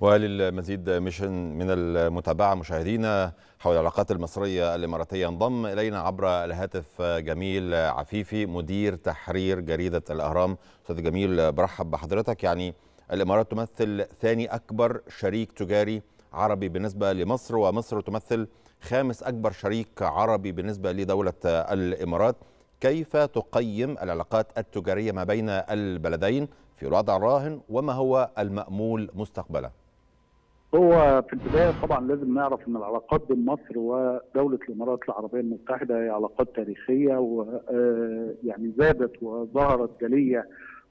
وللمزيد مشن من المتابعة مشاهدينا حول العلاقات المصرية الإماراتية انضم إلينا عبر الهاتف جميل عفيفي مدير تحرير جريدة الأهرام. أستاذ جميل برحب بحضرتك. يعني الإمارات تمثل ثاني أكبر شريك تجاري عربي بالنسبة لمصر ومصر تمثل خامس أكبر شريك عربي بالنسبة لدولة الإمارات. كيف تقيم العلاقات التجارية ما بين البلدين في الوضع الراهن وما هو المأمول مستقبلا؟ هو في البداية طبعا لازم نعرف أن العلاقات بين مصر ودولة الإمارات العربية المتحدة هي علاقات تاريخية ويعني زادت وظهرت جلية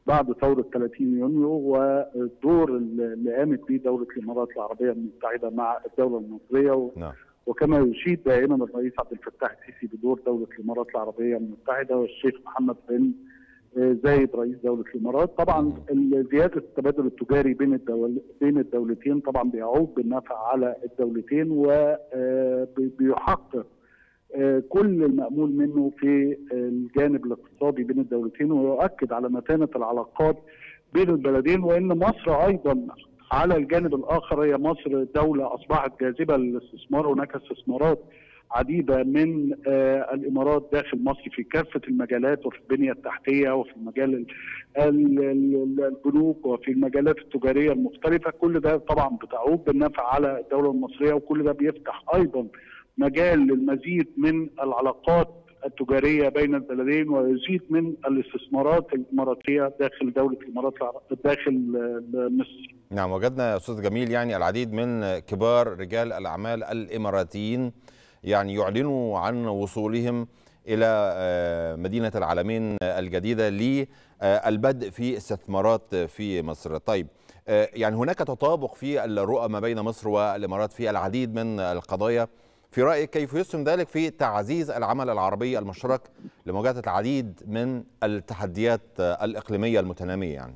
بعد ثورة 30 يونيو والدور اللي قامت به دولة الإمارات العربية المتحدة مع الدولة المصرية نعم. وكما يشيد دائما الرئيس عبد الفتاح السيسي بدور دولة الإمارات العربية المتحدة والشيخ محمد بن زايد رئيس دولة الإمارات. طبعا زياده التبادل التجاري بين الدول بين الدولتين طبعا بيعود بالنفع على الدولتين وبيحقق كل المأمول منه في الجانب الاقتصادي بين الدولتين ويؤكد على متانة العلاقات بين البلدين وإن مصر أيضا على الجانب الآخر هي مصر دولة أصبحت جاذبة للاستثمار هناك استثمارات عديدة من آه الإمارات داخل مصر في كافة المجالات وفي البنية التحتية وفي مجال البنوك وفي المجالات التجارية المختلفة كل ده طبعا بتعود بالنفع على الدولة المصرية وكل ده بيفتح أيضا مجال للمزيد من العلاقات التجارية بين البلدين ويزيد من الاستثمارات الإماراتية داخل دولة الإمارات داخل مصر. نعم وجدنا يا أستاذ جميل يعني العديد من كبار رجال الأعمال الإماراتيين يعني يعلنوا عن وصولهم إلى مدينة العالمين الجديدة للبدء في استثمارات في مصر. طيب يعني هناك تطابق في الرؤى ما بين مصر والإمارات في العديد من القضايا. في رأيك كيف يسهم ذلك في تعزيز العمل العربي المشترك لمواجهة العديد من التحديات الإقليمية المتنامية يعني؟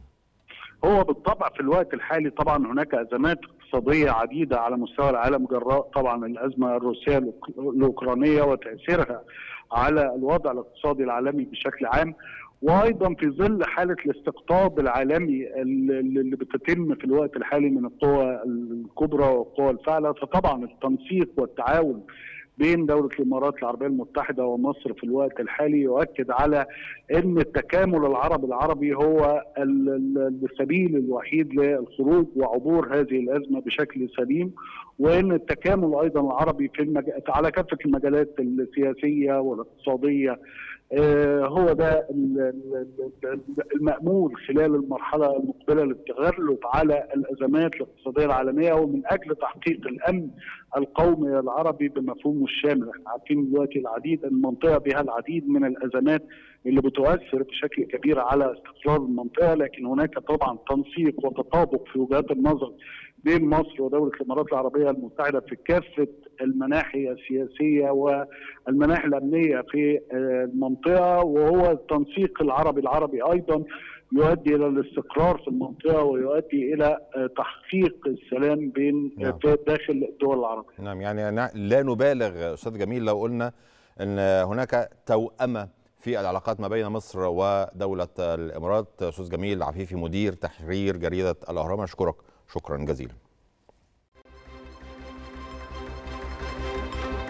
هو بالطبع في الوقت الحالي طبعا هناك أزمات اقتصادية عديدة على مستوى العالم جراء طبعا الأزمة الروسية الأوكرانية وتأثيرها على الوضع الاقتصادي العالمي بشكل عام وأيضا في ظل حالة الاستقطاب العالمي اللي بتتم في الوقت الحالي من القوى الكبرى والقوى الفاعله فطبعا التنسيق والتعاون بين دولة الإمارات العربية المتحدة ومصر في الوقت الحالي يؤكد على أن التكامل العربي العربي هو السبيل الوحيد للخروج وعبور هذه الأزمة بشكل سليم وأن التكامل أيضا العربي في المج... على كافة المجالات السياسية والاقتصادية هو ده المأمول خلال المرحلة المقبلة للتغلب على الأزمات الاقتصادية العالمية ومن أجل تحقيق الأمن القومي العربي بمفهومه الشامل، إحنا عارفين دلوقتي العديد المنطقة بها العديد من الأزمات اللي بتؤثر بشكل كبير على استقرار المنطقة لكن هناك طبعا تنسيق وتطابق في وجهات النظر بين مصر ودولة الإمارات العربية المتحدة في كافة المناحي السياسية والمناحي الأمنية في المنطقة وهو التنسيق العربي العربي أيضا. يؤدي إلى الاستقرار في المنطقة ويؤدي إلى تحقيق السلام بين نعم. داخل الدول العربية. نعم يعني لا نبالغ أستاذ جميل لو قلنا أن هناك توأمة في العلاقات ما بين مصر ودولة الإمارات. أستاذ جميل عفيفي مدير تحرير جريدة الأهرام أشكرك شكرا جزيلا.